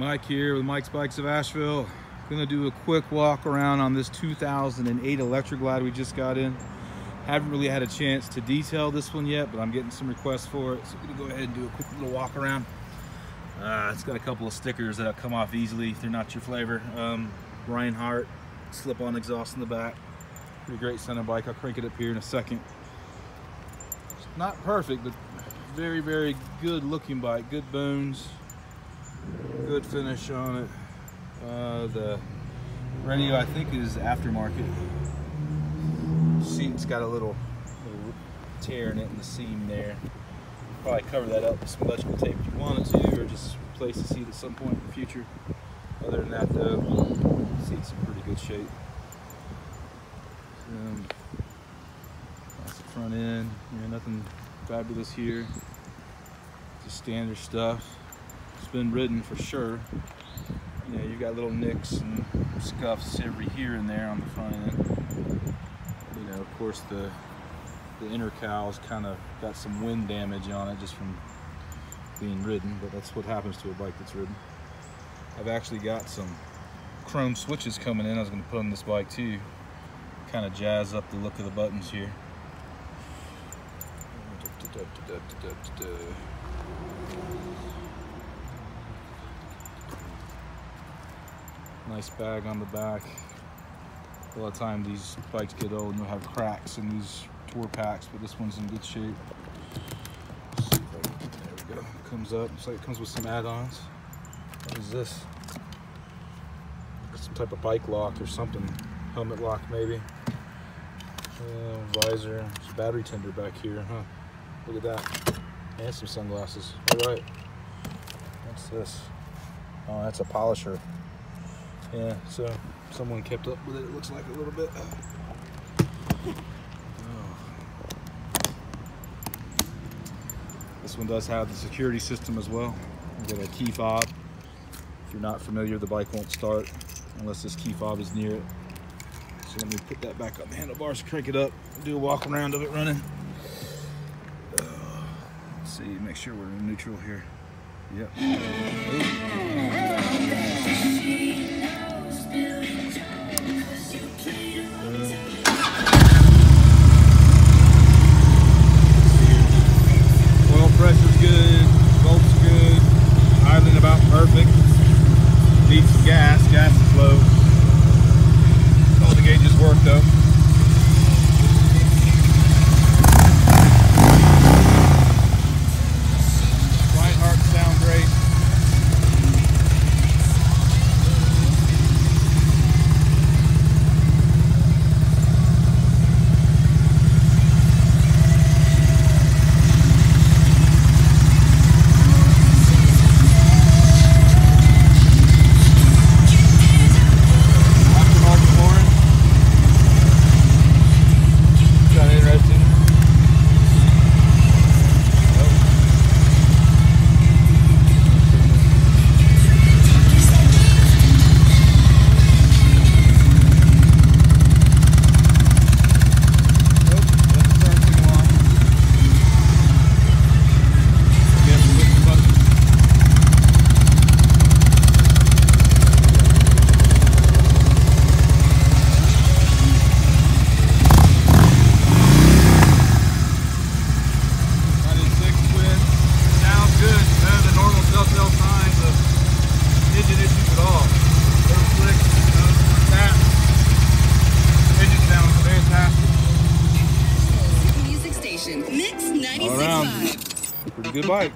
Mike here with Mike's Bikes of Asheville. Gonna do a quick walk around on this 2008 Electra Glide we just got in. Haven't really had a chance to detail this one yet, but I'm getting some requests for it. So I'm gonna go ahead and do a quick little walk around. Uh, it's got a couple of stickers that come off easily if they're not your flavor. Um, Rinehart, slip-on exhaust in the back. Pretty great center bike. I'll crank it up here in a second. It's not perfect, but very, very good looking bike. Good bones, good finish on it. Uh, the radio, I think, is aftermarket. Seat's got a little, little tear in it in the seam there. Probably cover that up with some electrical tape if you wanted to, or just replace the seat at some point in the future. Other than that, though, seat's in pretty good shape. Um, that's the front end. Nothing fabulous here. Just standard stuff. It's been ridden for sure. You know, you've got little nicks and scuffs every here and there on the front end. You know, of course, the the inner cow's kind of got some wind damage on it just from being ridden, but that's what happens to a bike that's ridden. I've actually got some chrome switches coming in I was going to put on this bike too. Kind of jazz up the look of the buttons here. Nice bag on the back. A lot of time these bikes get old and they'll have cracks in these tour packs, but this one's in good shape. Can, there we go. Comes up. Looks like it comes with some add-ons. What is this? Some type of bike lock or something. Helmet lock maybe. Uh, visor. There's a battery tender back here, huh? Look at that. And some sunglasses. All right. What's this? Oh, that's a polisher. Yeah, so someone kept up with it, it looks like a little bit. This one does have the security system as well. You got a key fob. If you're not familiar, the bike won't start unless this key fob is near it. So let me put that back on the handlebars, crank it up, do a walk around of it running. Uh, let's see, make sure we're in neutral here. Yep. Oil station,